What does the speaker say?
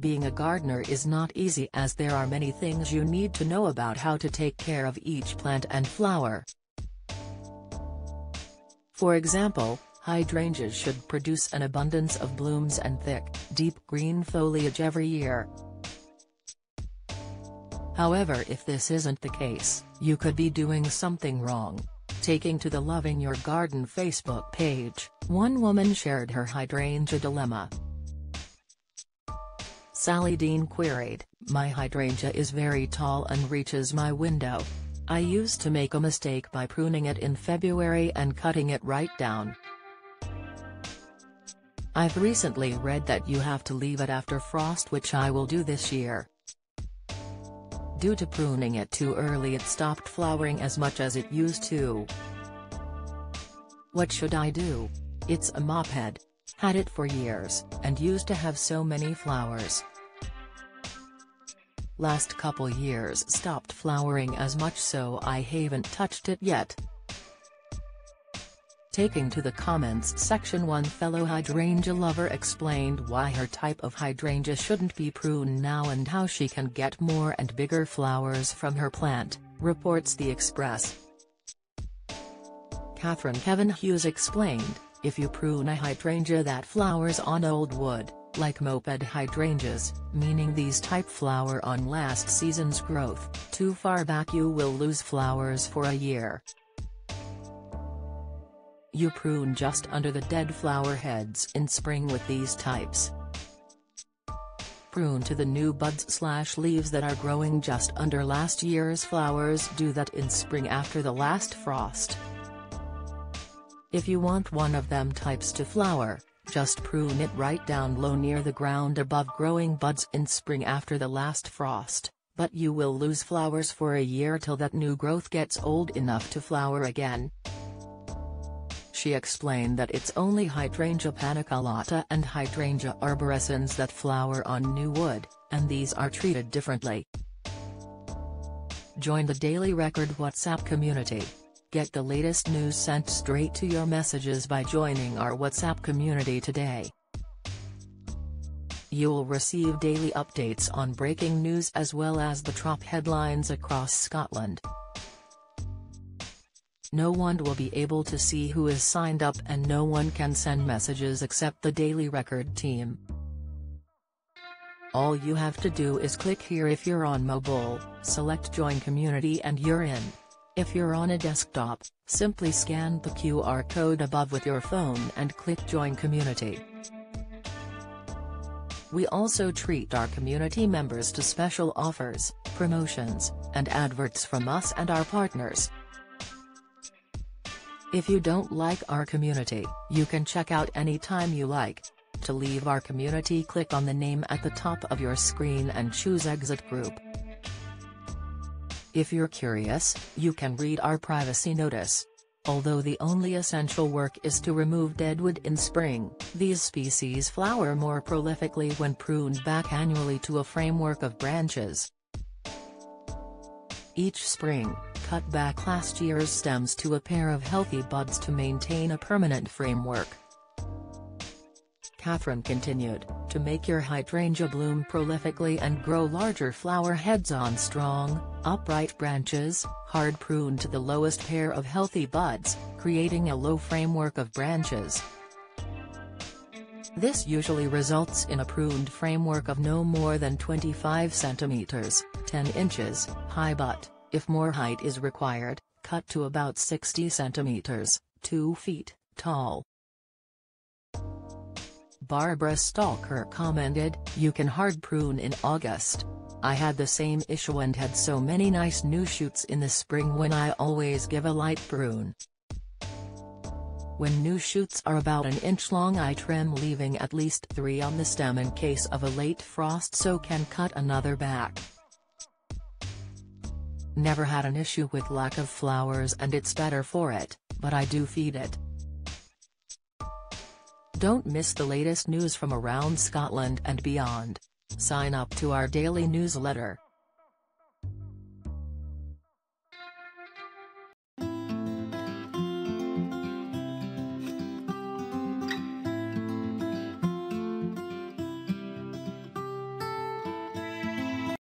Being a gardener is not easy as there are many things you need to know about how to take care of each plant and flower. For example, hydrangeas should produce an abundance of blooms and thick, deep green foliage every year. However if this isn't the case, you could be doing something wrong. Taking to the Loving Your Garden Facebook page, one woman shared her hydrangea dilemma. Sally Dean queried, My hydrangea is very tall and reaches my window. I used to make a mistake by pruning it in February and cutting it right down. I've recently read that you have to leave it after frost which I will do this year. Due to pruning it too early it stopped flowering as much as it used to. What should I do? It's a mophead. Had it for years, and used to have so many flowers. Last couple years stopped flowering as much so I haven't touched it yet. Taking to the comments section one fellow hydrangea lover explained why her type of hydrangea shouldn't be pruned now and how she can get more and bigger flowers from her plant, reports The Express. Catherine Kevin Hughes explained, if you prune a hydrangea that flowers on old wood, like mophead hydrangeas, meaning these type flower on last season's growth, too far back you will lose flowers for a year. You prune just under the dead flower heads in spring with these types. Prune to the new buds slash leaves that are growing just under last year's flowers do that in spring after the last frost. If you want one of them types to flower, just prune it right down low near the ground above growing buds in spring after the last frost, but you will lose flowers for a year till that new growth gets old enough to flower again. She explained that it's only Hydrangea paniculata and Hydrangea arborescens that flower on new wood, and these are treated differently. Join the Daily Record WhatsApp community. Get the latest news sent straight to your messages by joining our WhatsApp community today. You'll receive daily updates on breaking news as well as the top headlines across Scotland. No one will be able to see who is signed up and no one can send messages except the Daily Record team. All you have to do is click here if you're on mobile, select join community and you're in. If you're on a desktop, simply scan the QR code above with your phone and click Join Community. We also treat our community members to special offers, promotions, and adverts from us and our partners. If you don't like our community, you can check out anytime you like. To leave our community click on the name at the top of your screen and choose Exit Group. If you're curious, you can read our privacy notice. Although the only essential work is to remove deadwood in spring, these species flower more prolifically when pruned back annually to a framework of branches. Each spring, cut back last year's stems to a pair of healthy buds to maintain a permanent framework. Catherine continued, to make your hydrangea bloom prolifically and grow larger flower heads on strong, upright branches, hard prune to the lowest pair of healthy buds, creating a low framework of branches. This usually results in a pruned framework of no more than 25 cm, 10 inches, high but, if more height is required, cut to about 60 cm, 2 feet, tall. Barbara Stalker commented, you can hard prune in August. I had the same issue and had so many nice new shoots in the spring when I always give a light prune. When new shoots are about an inch long I trim leaving at least 3 on the stem in case of a late frost so can cut another back. Never had an issue with lack of flowers and it's better for it, but I do feed it. Don't miss the latest news from around Scotland and beyond. Sign up to our daily newsletter.